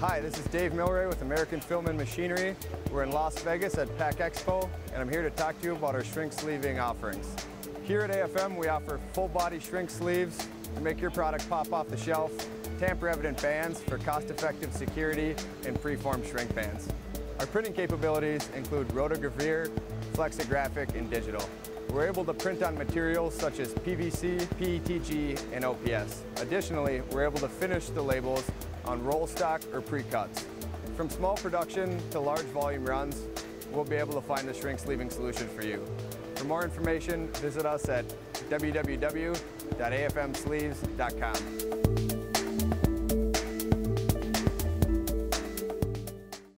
this is Dave Mylrea with American Film and Machinery. We're in Las Vegas at PACK Expo, and I'm here to talk to you about our shrink sleeving offerings. Here at AFM, we offer full body shrink sleeves to make your product pop off the shelf, tamper evident bands for cost effective security, and preform shrink bands. Our printing capabilities include rotogravure, flexographic, and digital. We're able to print on materials such as PVC, PETG, and OPS. Additionally, we're able to finish the labels on roll stock or pre-cuts. From small production to large volume runs, we'll be able to find the shrink sleeving solution for you. For more information, visit us at www.afmsleeves.com.